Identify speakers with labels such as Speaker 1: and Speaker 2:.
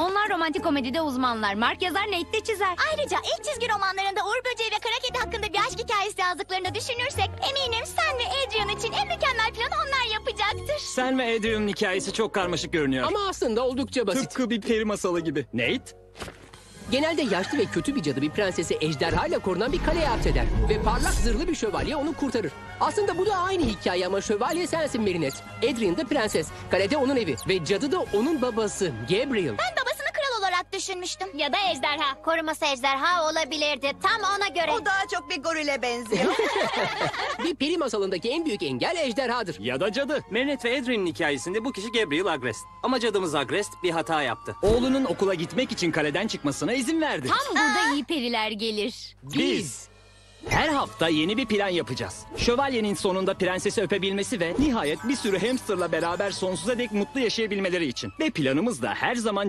Speaker 1: Onlar romantik komedide uzmanlar. Mark yazar, Nate de çizer.
Speaker 2: Ayrıca ilk çizgi romanlarında Uğur Böceği ve Kara Kedi hakkında bir aşk hikayesi yazdıklarını düşünürsek eminim sen ve Adrian için en mükemmel planı onlar yapacaktır.
Speaker 3: Sen ve Adrian'ın hikayesi çok karmaşık görünüyor.
Speaker 4: Ama aslında oldukça basit.
Speaker 3: Tıpkı bir peri masalı gibi. Nate?
Speaker 4: Genelde yaşlı ve kötü bir cadı bir prensesi ejderhayla korunan bir kaleye hapseder. Ve parlak zırhlı bir şövalye onu kurtarır. Aslında bu da aynı hikaye ama şövalye sensin Merinet. Adrian da prenses. Kalede onun evi. Ve cadı da onun babası Gabriel.
Speaker 2: Ben babasını düşünmüştüm.
Speaker 5: Ya da ejderha. Koruması ejderha olabilirdi. Tam ona göre.
Speaker 6: O daha çok bir gorile benziyor.
Speaker 4: bir peri masalındaki en büyük engel ejderhadır.
Speaker 3: Ya da cadı.
Speaker 7: Marinette ve Adrian'ın hikayesinde bu kişi Gabriel Agrest. Ama cadımız Agrest bir hata yaptı.
Speaker 3: Oğlunun okula gitmek için kaleden çıkmasına izin verdi.
Speaker 1: Tam burada iyi periler gelir.
Speaker 3: Biz her hafta yeni bir plan yapacağız. Şövalyenin sonunda prensesi öpebilmesi ve nihayet bir sürü hamsterla beraber sonsuza dek mutlu yaşayabilmeleri için. Ve planımız da her zaman